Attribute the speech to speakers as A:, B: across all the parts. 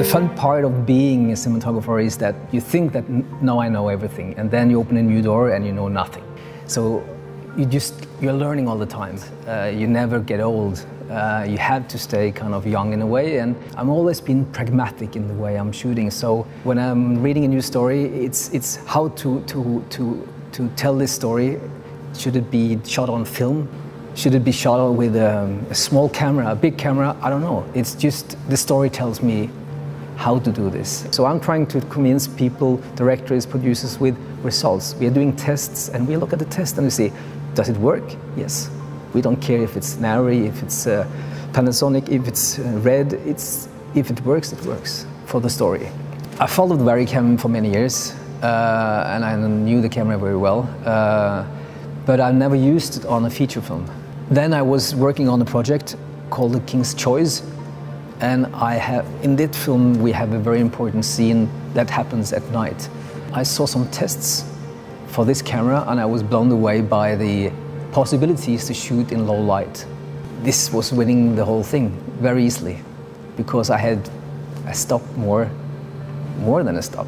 A: The fun part of being a cinematographer is that you think that now I know everything, and then you open a new door and you know nothing. So you just you're learning all the time. Uh, you never get old. Uh, you have to stay kind of young in a way, and I'm always been pragmatic in the way I'm shooting. So when I'm reading a new story, it's it's how to to to to tell this story. Should it be shot on film? Should it be shot with um, a small camera, a big camera? I don't know. It's just the story tells me how to do this. So I'm trying to convince people, directors, producers with results. We are doing tests and we look at the test and we see, does it work? Yes. We don't care if it's ARRI, if it's uh, Panasonic, if it's uh, Red, it's, if it works, it works for the story. I followed VariCam for many years uh, and I knew the camera very well, uh, but I never used it on a feature film. Then I was working on a project called The King's Choice, and I have, in that film, we have a very important scene that happens at night. I saw some tests for this camera and I was blown away by the possibilities to shoot in low light. This was winning the whole thing very easily because I had a stop more, more than a stop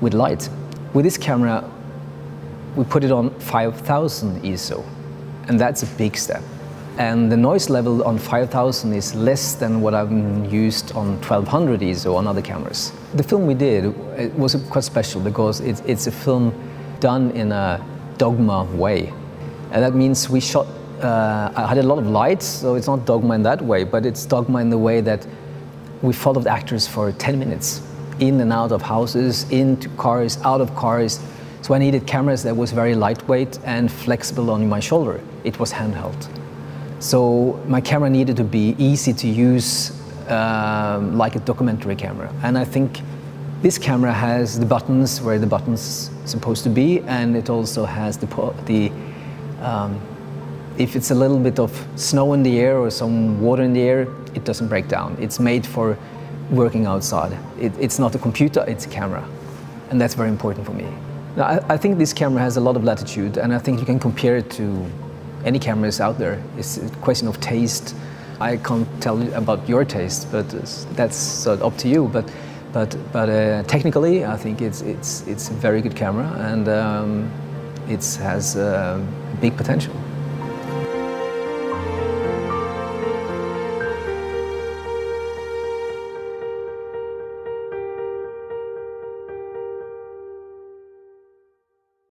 A: with light. With this camera, we put it on 5000 ISO and that's a big step and the noise level on 5000 is less than what I've used on 1200 ISO on other cameras. The film we did it was quite special because it's, it's a film done in a dogma way. And that means we shot, uh, I had a lot of lights, so it's not dogma in that way, but it's dogma in the way that we followed actors for 10 minutes, in and out of houses, into cars, out of cars. So I needed cameras that was very lightweight and flexible on my shoulder. It was handheld. So my camera needed to be easy to use um, like a documentary camera. And I think this camera has the buttons where the buttons supposed to be and it also has the, the um, if it's a little bit of snow in the air or some water in the air, it doesn't break down. It's made for working outside. It, it's not a computer, it's a camera. And that's very important for me. Now, I, I think this camera has a lot of latitude and I think you can compare it to any cameras out there. It's a question of taste. I can't tell you about your taste, but that's up to you. But, but, but uh, technically, I think it's, it's, it's a very good camera and um, it has uh, big potential.